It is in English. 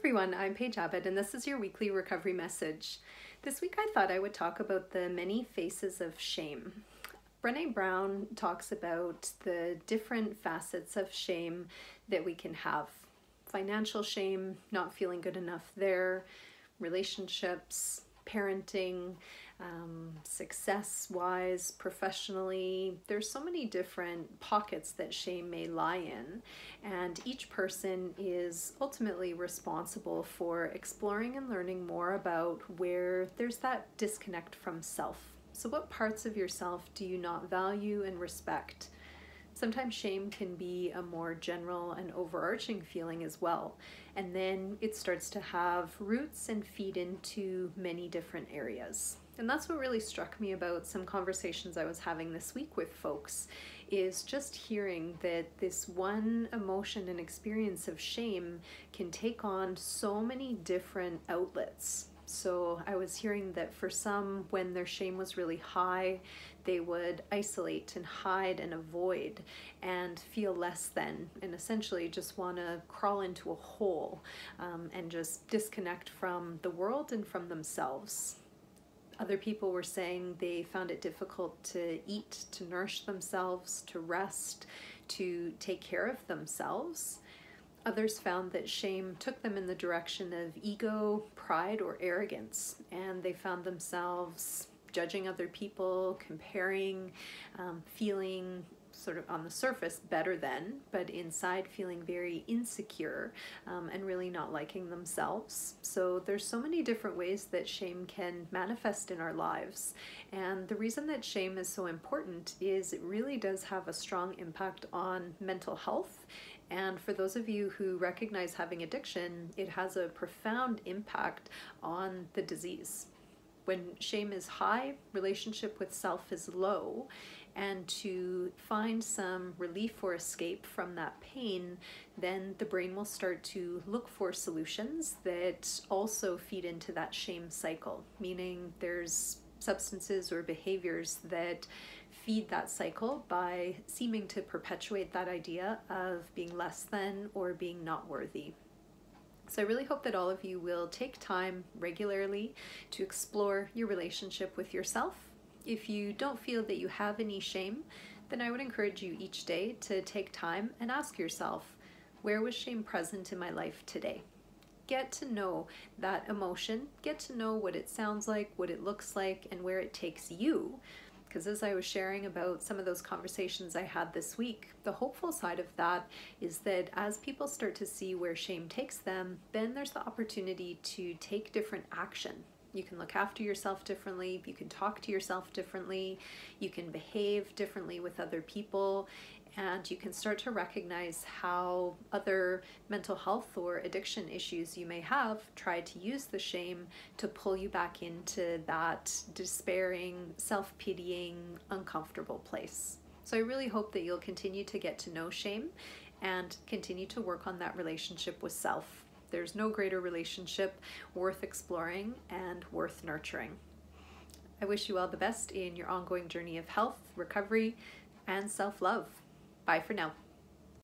everyone, I'm Paige Abbott, and this is your weekly recovery message. This week I thought I would talk about the many faces of shame. Brene Brown talks about the different facets of shame that we can have financial shame, not feeling good enough there, relationships, parenting, um, success wise, professionally. There's so many different pockets that shame may lie in, and each person is ultimately responsible for exploring and learning more about where there's that disconnect from self. So, what parts of yourself do you not value and respect? Sometimes shame can be a more general and overarching feeling as well, and then it starts to have roots and feed into many different areas. And that's what really struck me about some conversations I was having this week with folks is just hearing that this one emotion and experience of shame can take on so many different outlets. So I was hearing that for some, when their shame was really high, they would isolate and hide and avoid and feel less than and essentially just want to crawl into a hole um, and just disconnect from the world and from themselves. Other people were saying they found it difficult to eat, to nourish themselves, to rest, to take care of themselves. Others found that shame took them in the direction of ego, pride, or arrogance, and they found themselves judging other people, comparing, um, feeling sort of on the surface better than, but inside feeling very insecure um, and really not liking themselves. So there's so many different ways that shame can manifest in our lives. And the reason that shame is so important is it really does have a strong impact on mental health and for those of you who recognize having addiction, it has a profound impact on the disease. When shame is high, relationship with self is low, and to find some relief or escape from that pain, then the brain will start to look for solutions that also feed into that shame cycle, meaning there's substances or behaviors that feed that cycle by seeming to perpetuate that idea of being less than or being not worthy. So I really hope that all of you will take time regularly to explore your relationship with yourself if you don't feel that you have any shame, then I would encourage you each day to take time and ask yourself, where was shame present in my life today? Get to know that emotion, get to know what it sounds like, what it looks like, and where it takes you. Because as I was sharing about some of those conversations I had this week, the hopeful side of that is that as people start to see where shame takes them, then there's the opportunity to take different action you can look after yourself differently, you can talk to yourself differently, you can behave differently with other people, and you can start to recognize how other mental health or addiction issues you may have try to use the shame to pull you back into that despairing, self pitying, uncomfortable place. So I really hope that you'll continue to get to know shame and continue to work on that relationship with self there's no greater relationship worth exploring and worth nurturing. I wish you all the best in your ongoing journey of health, recovery, and self love. Bye for now.